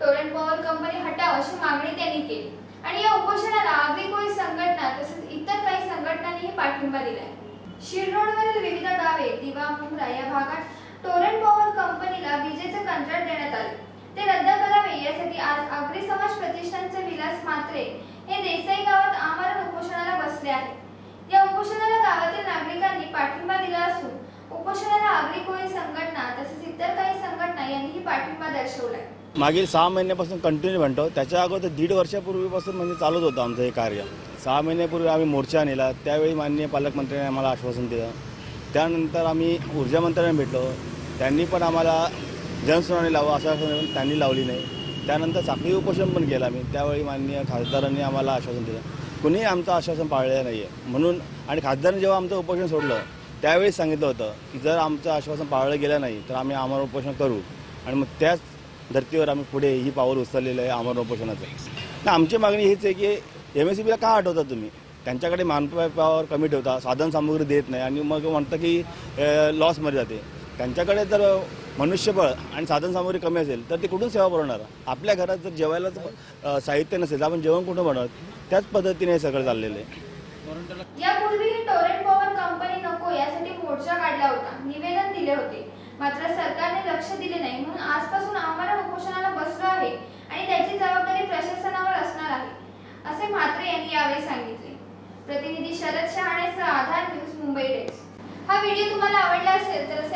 Torrent power company हटाव अशी मागणी त्यांनी केली. आणि या उपोषणाला आगरी संघटना तसेच इतर काही संघटनांनीही पाठिंबा दिलाय. शिररोडवरील विविध गावे दिवा मुंब्रा या भागात टोरेंट पॉवर कंपनीला विजेचे कंत्राट देण्यात आले. ते रद्द करावे यासाठी आज आगरी समाज प्रतिष्ठानचे विलास मात्रे हे देसाई गावात आमरण उपोषणाला बसले आहेत या उपोषणाला गावातील नागरिकांनी पाठिंबा दिला असून उपोषणाला आगरी कोळी संघटना तसेच इतर काही संघटना पाठिंबा दर्शवलाय? मागील सहा महिन्यापासून कंटिन्यू म्हणतो. त्याच्या अगोदर दीड वर्षापूर्वीपासून म्हणजे चालूच होतं आमचं हे कार्य. सहा महिन्यापूर्वी आम्ही मोर्चा नेला त्यावेळी माननीय पालकमंत्र्यांनी आम्हाला आश्वासन दिलं. त्यानंतर आम्ही ऊर्जा मंत्र्यांना भेटलो. त्यांनी पण आम्हाला जनसुनावणी लावा असं आश्वासन त्यांनी लावली नाही. त्यानंतर साखळी उपोषण पण केलं आम्ही. त्यावेळी माननीय खासदारांनी आम्हाला आश्वासन दिलं. कुणीही आमचं आश्वासन पाळलेलं नाही आहे म्हणून आणि खासदारांनी जेव्हा आमचं उपोषण सोडलं त्यावेळी सांगितलं होतं की जर आमचं आश्वासन पाळलं गेलं नाही तर आम्ही आम्हाला उपोषण करू. आणि मग त्याच धर्तीवर आम्ही पुढे ही पावर उचललेलं आहे आमरण उपोषणाचं. तर आमची मागणी हीच आहे की एम एस सी बीला का हटवता तुम्ही? त्यांच्याकडे मानपावर कमी ठेवता साधन सामुग्री देत नाही आणि मग म्हणतं की लॉसमध्ये जाते. त्यांच्याकडे जर मनुष्यबळ आणि साधनसामुग्री कमी असेल तर ते कुठून सेवा पुरवणार? आपल्या घरात जर जेवायलाच साहित्य नसेल तर आपण जेवण कुठं बनवत त्याच पद्धतीने हे सगळं चाललेलं आहे. यापूर्वी टोरेंट पॉवर कंपनी नको यासाठी मोर्चा काढला होता. निवेदन दिले होते. मात्र सरकारने लक्ष दिले नाही. म्हणून आजपासून आम्हाला उपोषणाला बसलो आहे आणि त्याची जबाबदारी प्रशासनावर असणार आहे असे म्हात्रे यांनी यावेळी सांगितले. प्रतिनिधी शरद शहाणेचा आधार न्यूज मुंबई डेस्क. हा व्हिडिओ तुम्हाला आवडला असेल तर असे